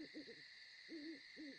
Mm-hmm.